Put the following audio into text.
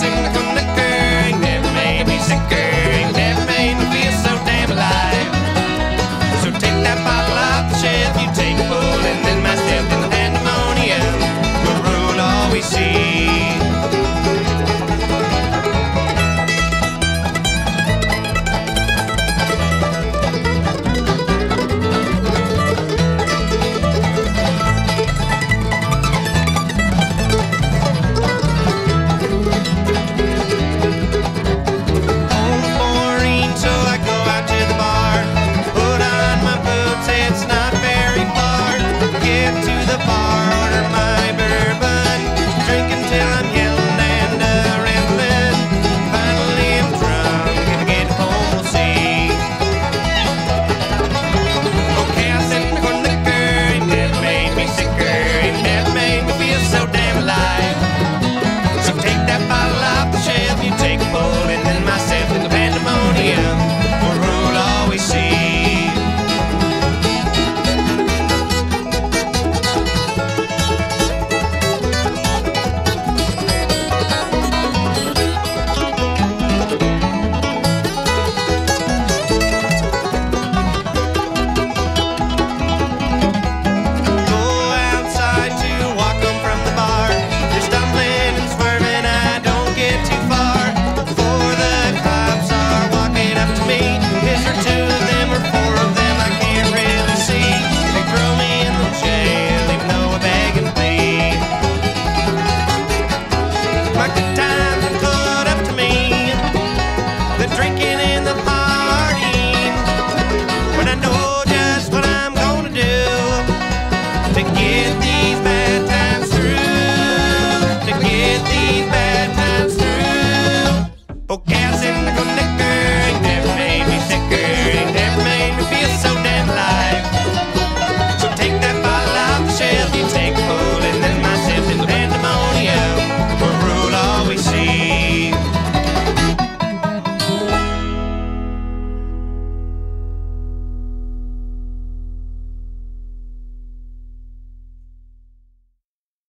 sing the